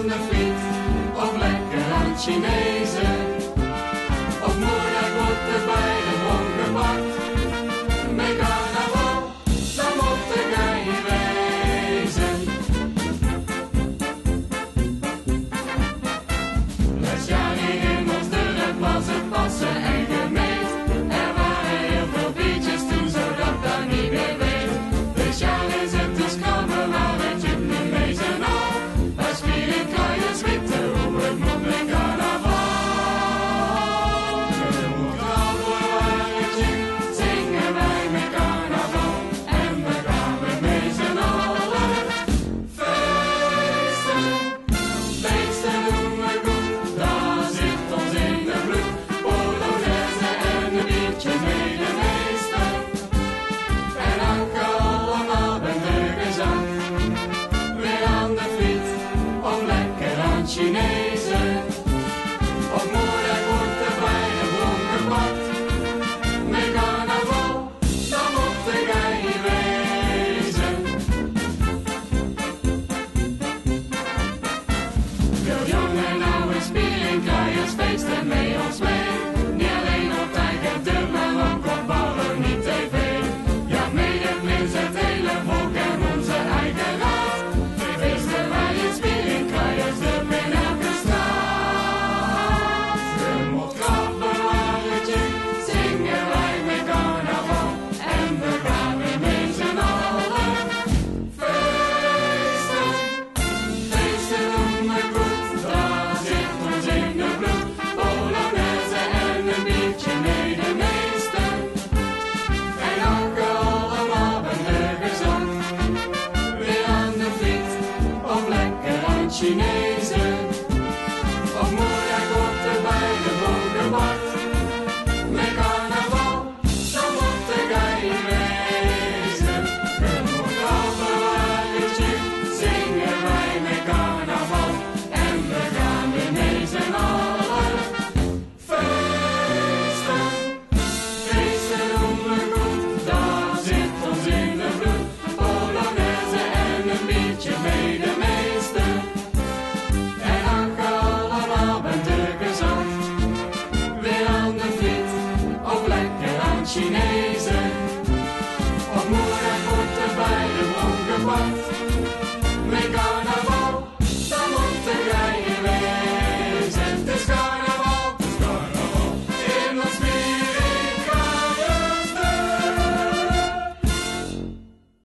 van de friet of lekker aan Chinees. Chinezen. Cine.